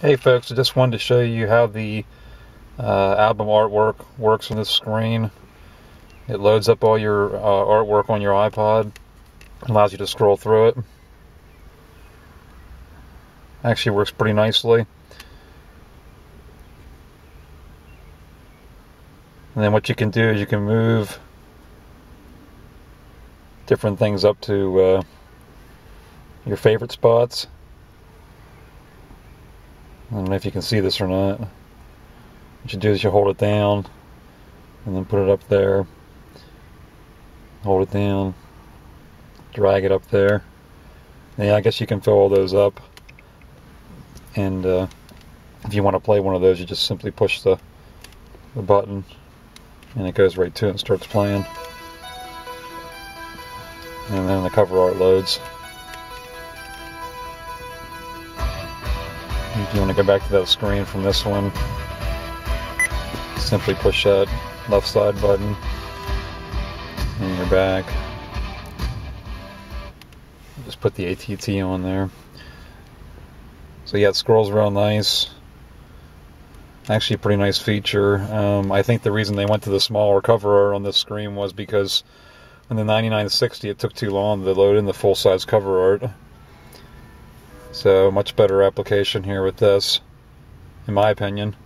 Hey folks, I just wanted to show you how the uh, album artwork works on this screen. It loads up all your uh, artwork on your iPod, allows you to scroll through it. Actually works pretty nicely. And then what you can do is you can move different things up to uh, your favorite spots. I don't know if you can see this or not. What you do is you hold it down and then put it up there. Hold it down, drag it up there. Yeah, I guess you can fill all those up. And uh, if you want to play one of those, you just simply push the, the button and it goes right to it and starts playing. And then the cover art loads. If you want to go back to that screen from this one, simply push that left side button and you're back. Just put the ATT on there. So yeah, it scrolls real nice. Actually, a pretty nice feature. Um, I think the reason they went to the smaller cover art on this screen was because in the 9960 it took too long to load in the full size cover art. So much better application here with this, in my opinion.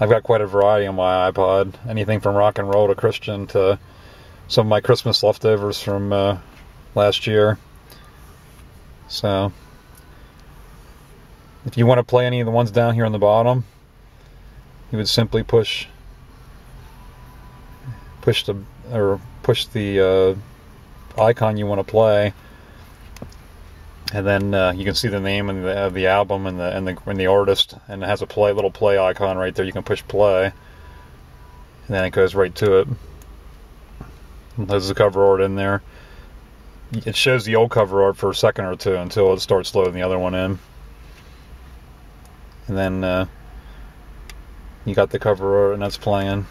I've got quite a variety on my iPod. Anything from rock and roll to Christian to some of my Christmas leftovers from uh, last year. So, if you want to play any of the ones down here on the bottom, you would simply push push the or push the uh, icon you want to play and then uh, you can see the name and the, uh, the album and the and the and the artist, and it has a play little play icon right there. You can push play, and then it goes right to it. There's the cover art in there. It shows the old cover art for a second or two until it starts loading the other one in, and then uh, you got the cover art, and that's playing.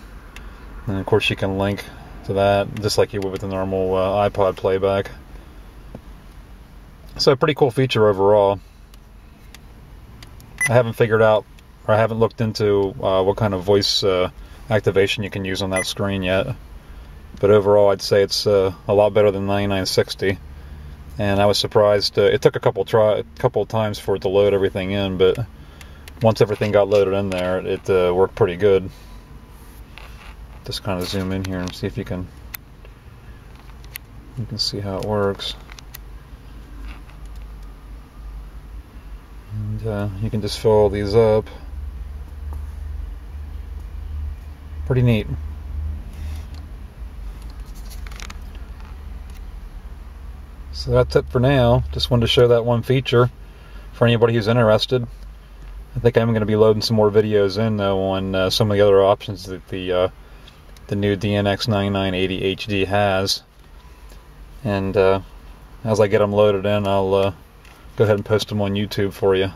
And of course, you can link to that just like you would with the normal uh, iPod playback. So, a pretty cool feature overall. I haven't figured out, or I haven't looked into uh, what kind of voice uh, activation you can use on that screen yet. But overall, I'd say it's uh, a lot better than 9960. And I was surprised. Uh, it took a couple try, a couple times for it to load everything in, but once everything got loaded in there, it uh, worked pretty good. Just kind of zoom in here and see if you can you can see how it works. And uh, you can just fill all these up. Pretty neat. So that's it for now. Just wanted to show that one feature for anybody who's interested. I think I'm going to be loading some more videos in though on uh, some of the other options that the uh, the new DNX 9980 HD has. And uh, as I get them loaded in, I'll uh, go ahead and post them on YouTube for you.